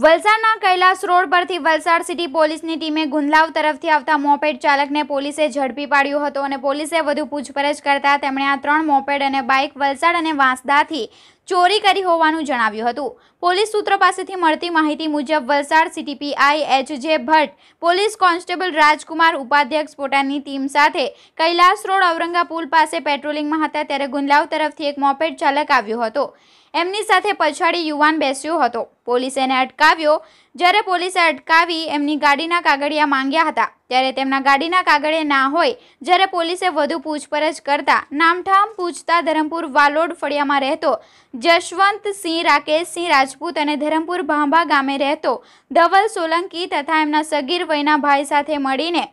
વલસાડના કૈલાસ રોડ પરથી વલસાડ સિટી પોલીસની ટીમે ગુંદલાવ તરફથી આવતા મોપેડ ચાલકને પોલીસે ઝડપી પાડ્યો હતો અને પોલીસે વધુ પૂછપરછ કરતા તેમણે આ ત્રણ મોપેડ અને બાઇક વલસાડ અને વાંસદાથી ચોરી કરી હોવાનું જણાવ્યું હતું. પોલીસ સૂત્રો પાસેથી મળતી માહિતી મુજબ વલસાડ સીટીપીઆઈ એચ જે ભટ્ટ, પોલીસ કોન્સ્ટેબલ રાજકુમાર ઉપાધ્યક્ષ પોતાની ટીમ સાથે કૈલાસ રોડ ઔરંગા પુલ પાસે પેટ્રોલિંગમાં હતા ત્યારે ગુંદલાવ તરફથી એક મોપેડ ચાલક આવ્યો હતો. એમની સાથે પછાડી યુવાન બેસ્યો હતો. પોલીસે એને અટકાવ્યો. જ્યારે પોલીસે અટકાવી, એમની ગાડીના કાગળિયા માંગ્યા હતા. ત્યારે તેમના ગાડીના કાગળે ના હોય, જ્યારે પોલીસે વધુ પૂછપરછ કરતા નામઠામ પૂછતા ધરમપુર વાલોડ ફળિયામાં રહેતો જશવંતસિંહ રાકેશસિંહ રાજપૂત અને ધરમપુર ભાંભા ગામે રહેતો ધવલ સોલંકી તથા એમના સગીર વયના ભાઈ સાથે મળીને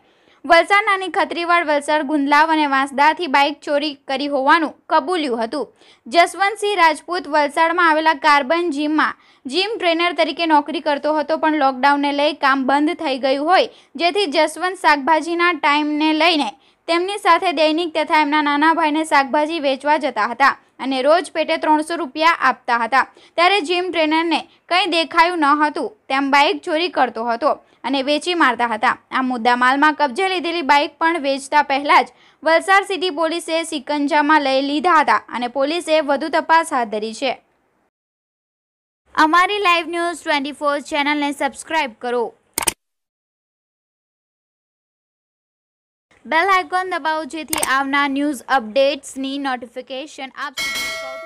વલસાડનાની ખત્રીવાડ વલસાડ ગુંદલાવ અને વાંસદાથી બાઇક ચોરી કરી હોવાનું કબૂલ્યું હતું. જસવંતસિંહ રાજપૂત વલસાડમાં આવેલા કાર્બન જીમમાં જીમ ટ્રેનર તરીકે નોકરી કરતો હતો, પણ લોકડાઉનને લઈ કામ બંધ થઈ ગયું હોય, જેથી જસવંત શાકભાજીના ટાઈમને લઈને તેમની સાથે દૈનિક તથા એમના નાના ભાઈને શાકભાજી વેચવા જતા હતા. અને રોજ પેટે ત્રણસો રૂપિયા આપતા હતા. ત્યારે જીમ ટ્રેનરને કંઈ દેખાયું ન હતું. તેમ બાઇક ચોરી કરતો હતો અને વેચી મારતા હતા. આ મુદ્દામાલમાં કબજે લીધેલી બાઇક પણ વેચતા પહેલાં જ વલસાડ સિટી પોલીસે સિકંજામાં લઈ લીધા હતા અને પોલીસે વધુ તપાસ હાથ ધરી છે. અમારી લાઈવ ન્યૂઝ ટ્વેન્ટી ફોર ચેનલને સબસ્ક્રાઇબ કરો. બેલ આઇકોન દબાવો જેથી આવનાર ન્યૂઝ અપડેટ્સની નોટિફિકેશન આપ સુધી